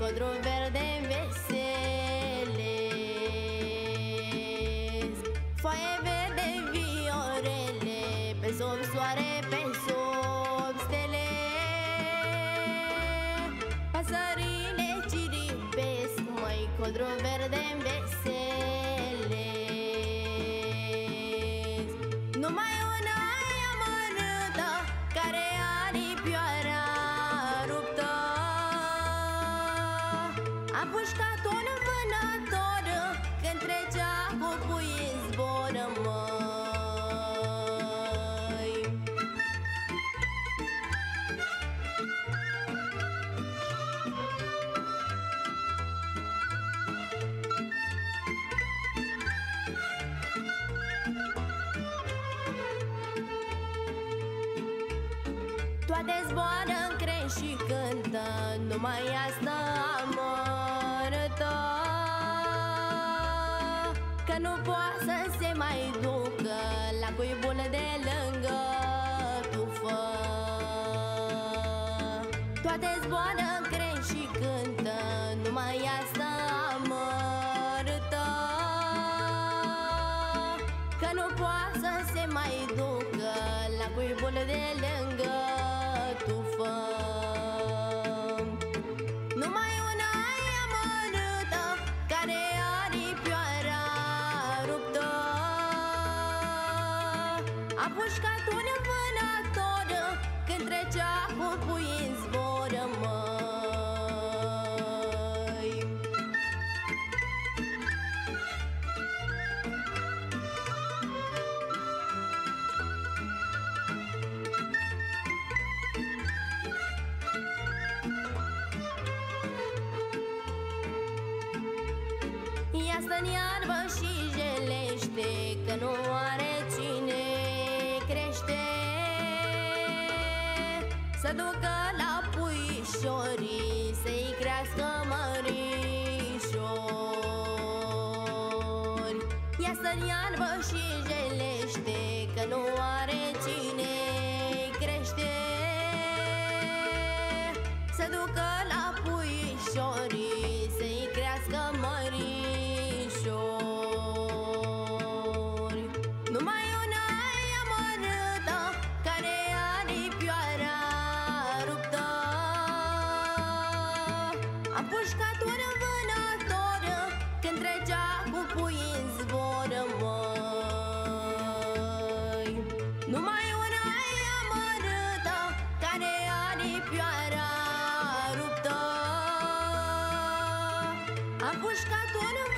iubesc, măi, codru verde veselez Foaie verde viorele, pe sub soare, pe sub stele. Pasările ciripesc, măi, codru verde veselez Am pușcat un vânător Când trecea cu pui în zboră, măi. Toate zboară în creș și cântă Numai asta Că nu poate să se mai ducă. La cuibul de lângă tufă Toate zboară în creș și cântă Numai asta A pușcat un vânător Când trecea cu pui în zboră, măi. Ea stă în iarbă și jelește Că nu are Să ducă la puișorii Să-i crească mărișori. Ea stă în iarbă și jelește Că nu are cine crește. Să ducă la puișorii wanna